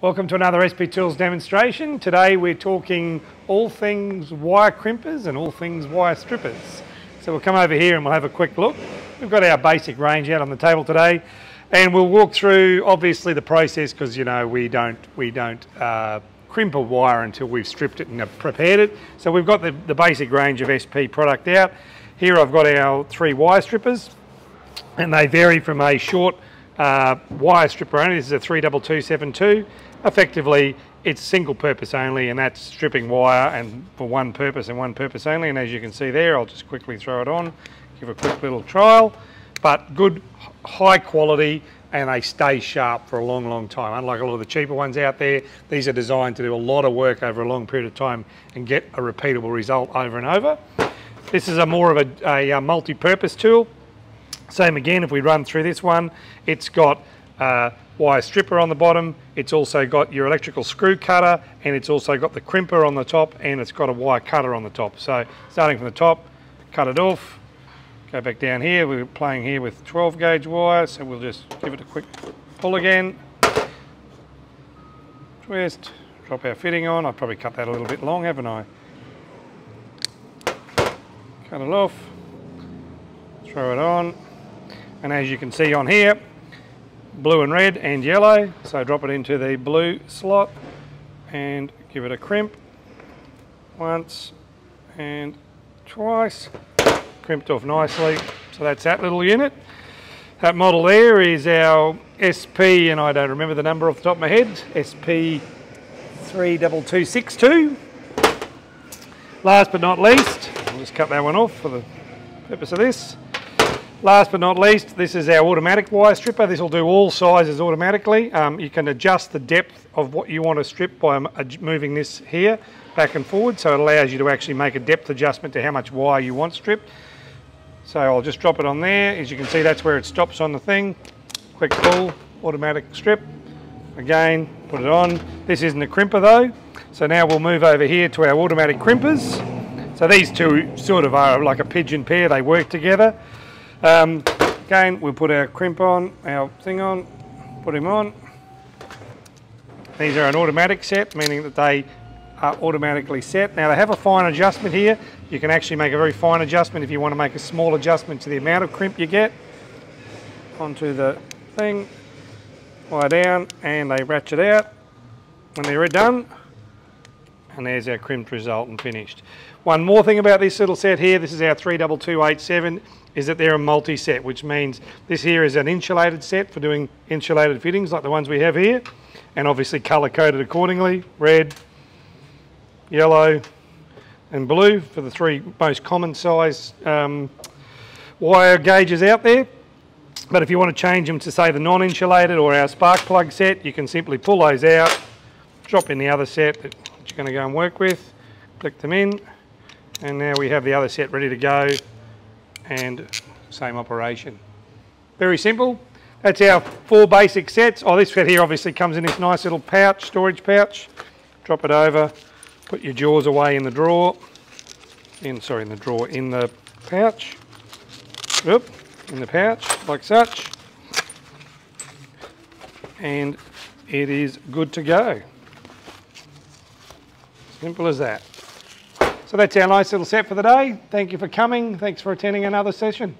Welcome to another SP Tools demonstration. Today we're talking all things wire crimpers and all things wire strippers. So we'll come over here and we'll have a quick look. We've got our basic range out on the table today and we'll walk through obviously the process because you know we don't, we don't uh, crimp a wire until we've stripped it and prepared it. So we've got the, the basic range of SP product out. Here I've got our three wire strippers and they vary from a short uh, wire stripper only. This is a 32272 effectively it's single purpose only and that's stripping wire and for one purpose and one purpose only. And as you can see there I'll just quickly throw it on give a quick little trial. But good high quality and they stay sharp for a long long time. Unlike a lot of the cheaper ones out there these are designed to do a lot of work over a long period of time and get a repeatable result over and over. This is a more of a, a multi-purpose tool same again if we run through this one it's got uh, wire stripper on the bottom. It's also got your electrical screw cutter and it's also got the crimper on the top and it's got a wire cutter on the top. So starting from the top, cut it off, go back down here. We're playing here with 12 gauge wire, so we'll just give it a quick pull again. Twist, drop our fitting on. I've probably cut that a little bit long, haven't I? Cut it off, throw it on. And as you can see on here, blue and red and yellow. So drop it into the blue slot and give it a crimp once and twice. Crimped off nicely. So that's that little unit. That model there is our SP, and I don't remember the number off the top of my head, SP 32262. Last but not least, I'll just cut that one off for the purpose of this. Last but not least, this is our automatic wire stripper. This will do all sizes automatically. Um, you can adjust the depth of what you want to strip by moving this here back and forward. So it allows you to actually make a depth adjustment to how much wire you want stripped. So I'll just drop it on there. As you can see, that's where it stops on the thing. Quick pull, automatic strip. Again, put it on. This isn't a crimper though. So now we'll move over here to our automatic crimpers. So these two sort of are like a pigeon pair, they work together. Um, again, we'll put our crimp on, our thing on, put him on. These are an automatic set, meaning that they are automatically set. Now they have a fine adjustment here. You can actually make a very fine adjustment if you want to make a small adjustment to the amount of crimp you get. Onto the thing, wire down, and they ratchet out when they're done. And there's our crimped result and finished. One more thing about this little set here, this is our 32287 is that they're a multi-set, which means this here is an insulated set for doing insulated fittings like the ones we have here, and obviously colour-coded accordingly, red, yellow, and blue for the three most common size um, wire gauges out there. But if you want to change them to say the non-insulated or our spark plug set, you can simply pull those out, drop in the other set that you're going to go and work with, click them in, and now we have the other set ready to go and same operation. Very simple. That's our four basic sets. Oh, this set here obviously comes in this nice little pouch, storage pouch. Drop it over, put your jaws away in the drawer, in, sorry, in the drawer, in the pouch. Oop, in the pouch, like such. And it is good to go. Simple as that. So that's our nice little set for the day. Thank you for coming. Thanks for attending another session.